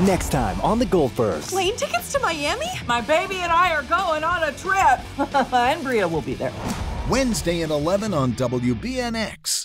Next time on The Goldbergs. Plane tickets to Miami? My baby and I are going on a trip. and Brea will be there. Wednesday at 11 on WBNX.